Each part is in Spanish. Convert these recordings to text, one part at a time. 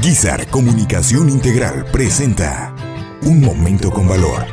Guizar Comunicación Integral presenta Un Momento con Valor.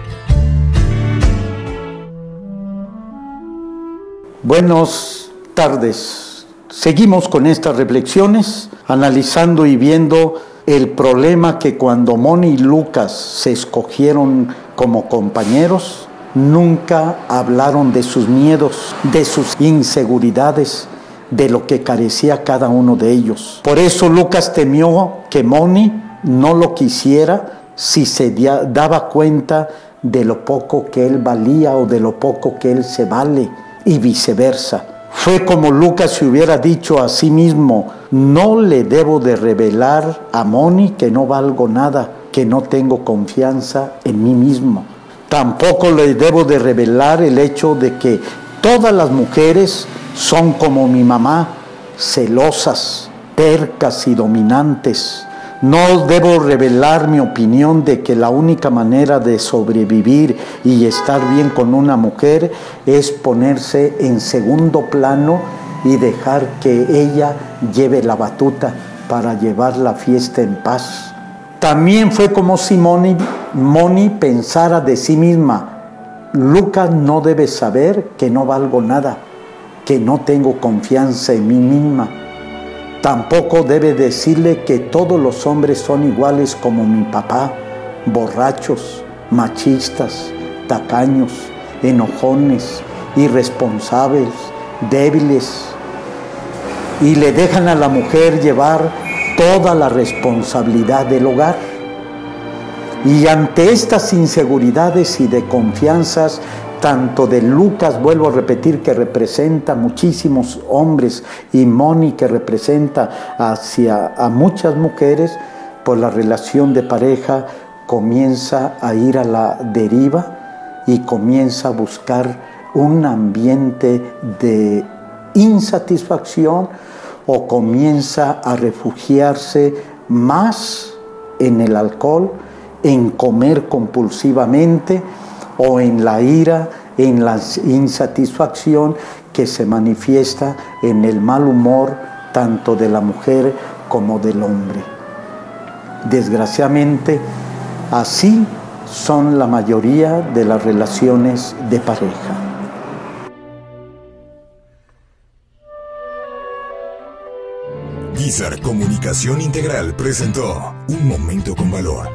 Buenas tardes. Seguimos con estas reflexiones, analizando y viendo el problema que cuando Moni y Lucas se escogieron como compañeros, nunca hablaron de sus miedos, de sus inseguridades, de lo que carecía cada uno de ellos. Por eso Lucas temió que Moni no lo quisiera si se daba cuenta de lo poco que él valía o de lo poco que él se vale y viceversa. Fue como Lucas se hubiera dicho a sí mismo, no le debo de revelar a Moni que no valgo nada, que no tengo confianza en mí mismo. Tampoco le debo de revelar el hecho de que todas las mujeres son como mi mamá, celosas, percas y dominantes. No debo revelar mi opinión de que la única manera de sobrevivir y estar bien con una mujer es ponerse en segundo plano y dejar que ella lleve la batuta para llevar la fiesta en paz. También fue como si Moni, Moni pensara de sí misma, Lucas no debe saber que no valgo nada, que no tengo confianza en mí misma. Tampoco debe decirle que todos los hombres son iguales como mi papá, borrachos, machistas, tacaños, enojones, irresponsables, débiles. Y le dejan a la mujer llevar toda la responsabilidad del hogar. Y ante estas inseguridades y de confianzas, tanto de Lucas, vuelvo a repetir, que representa muchísimos hombres, y Moni, que representa hacia a muchas mujeres, pues la relación de pareja comienza a ir a la deriva y comienza a buscar un ambiente de insatisfacción o comienza a refugiarse más en el alcohol, en comer compulsivamente o en la ira, en la insatisfacción que se manifiesta en el mal humor tanto de la mujer como del hombre. Desgraciadamente, así son la mayoría de las relaciones de pareja. Guizar Comunicación Integral presentó Un Momento con Valor